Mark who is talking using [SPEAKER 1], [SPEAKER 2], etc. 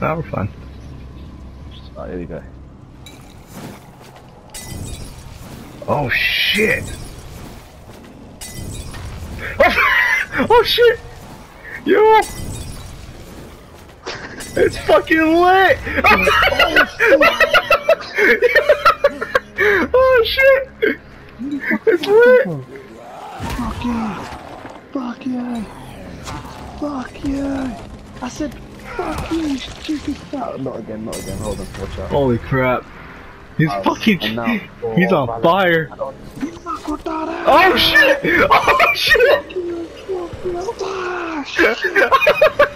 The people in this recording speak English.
[SPEAKER 1] Now we're fine.
[SPEAKER 2] Oh, here we go.
[SPEAKER 1] Oh shit! Oh, shit! Yo! It's fucking lit! oh shit! It's lit!
[SPEAKER 2] Fuck yeah! Fuck yeah! Fuck yeah! I said, fuck you, stupid fat. Not again, not again. Hold on, watch out.
[SPEAKER 1] Holy crap. He's fucking. he's on fire.
[SPEAKER 2] Fuck what that
[SPEAKER 1] Oh shit! Oh shit!